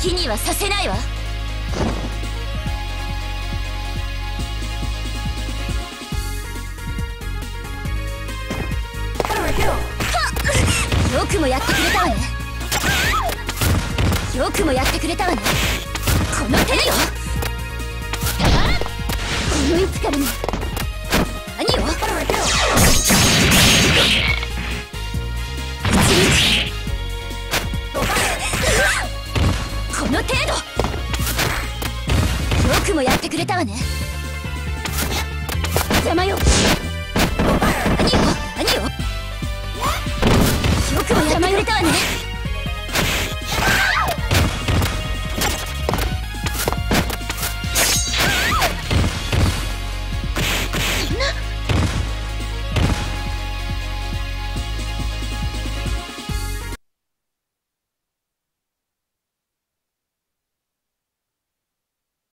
気にはさせないわ。よくもやってくれたわね。よくもやってくれたわね。この手よ。この位置からね程度。よくもやってくれたわね。邪魔よ。